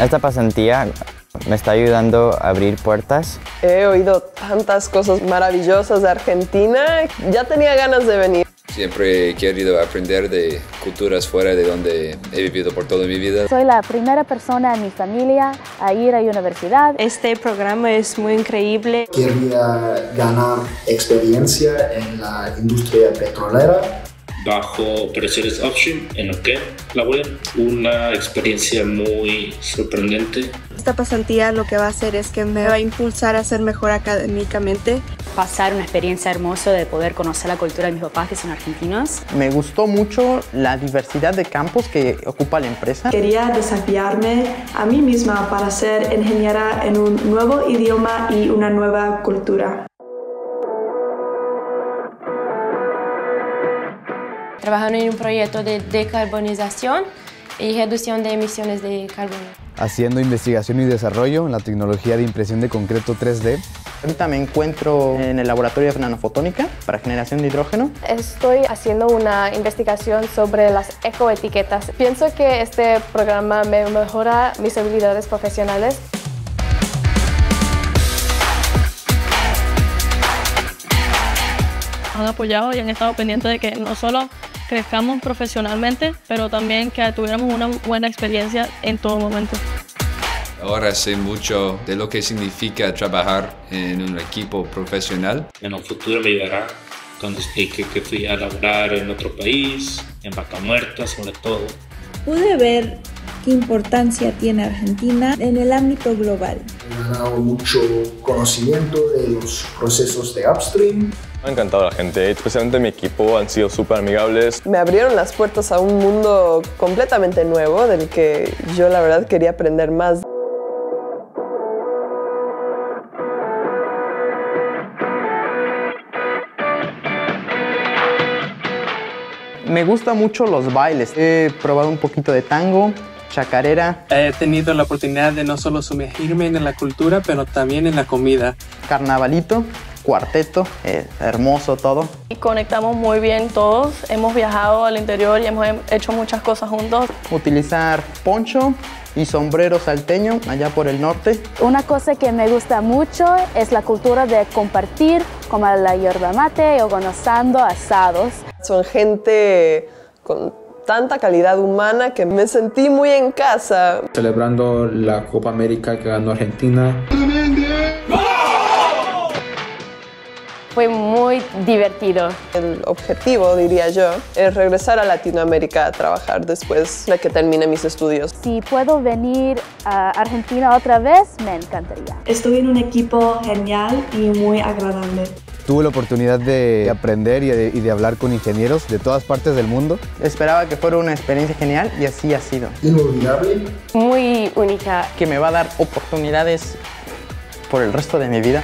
Esta pasantía me está ayudando a abrir puertas. He oído tantas cosas maravillosas de Argentina, ya tenía ganas de venir. Siempre he querido aprender de culturas fuera de donde he vivido por toda mi vida. Soy la primera persona en mi familia a ir a la universidad. Este programa es muy increíble. Quería ganar experiencia en la industria petrolera bajo operaciones upstream en lo que la web. Una experiencia muy sorprendente. Esta pasantía lo que va a hacer es que me va a impulsar a ser mejor académicamente. Pasar una experiencia hermosa de poder conocer la cultura de mis papás que son argentinos. Me gustó mucho la diversidad de campos que ocupa la empresa. Quería desafiarme a mí misma para ser ingeniera en un nuevo idioma y una nueva cultura. Trabajando en un proyecto de decarbonización y reducción de emisiones de carbono. Haciendo investigación y desarrollo en la tecnología de impresión de concreto 3D. Ahorita me encuentro en el laboratorio de nanofotónica para generación de hidrógeno. Estoy haciendo una investigación sobre las ecoetiquetas. Pienso que este programa me mejora mis habilidades profesionales. Han apoyado y han estado pendientes de que no solo crezcamos profesionalmente, pero también que tuviéramos una buena experiencia en todo momento. Ahora sé mucho de lo que significa trabajar en un equipo profesional. En un futuro me ayudará cuando explique que fui a laborar en otro país, en Vaca Muerta sobre todo. Pude ver qué importancia tiene Argentina en el ámbito global. He ganado mucho conocimiento de los procesos de upstream, me ha encantado la gente, especialmente mi equipo, han sido súper amigables. Me abrieron las puertas a un mundo completamente nuevo del que yo la verdad quería aprender más. Me gustan mucho los bailes. He probado un poquito de tango, chacarera. He tenido la oportunidad de no solo sumergirme en la cultura, pero también en la comida. Carnavalito, cuarteto, es hermoso todo. Y conectamos muy bien todos, hemos viajado al interior y hemos hecho muchas cosas juntos. Utilizar poncho y sombrero salteño allá por el norte. Una cosa que me gusta mucho es la cultura de compartir, como la yerba mate o conociendo asados. Son gente con tanta calidad humana que me sentí muy en casa. Celebrando la Copa América que ganó Argentina. Muy divertido. El objetivo, diría yo, es regresar a Latinoamérica a trabajar después de que termine mis estudios. Si puedo venir a Argentina otra vez, me encantaría. Estoy en un equipo genial y muy agradable. Tuve la oportunidad de aprender y de, y de, hablar con ingenieros de todas partes del mundo. Esperaba que fuera una experiencia genial y así ha sido. Inolvidable. Muy única. Que me va a dar oportunidades por el resto de mi vida.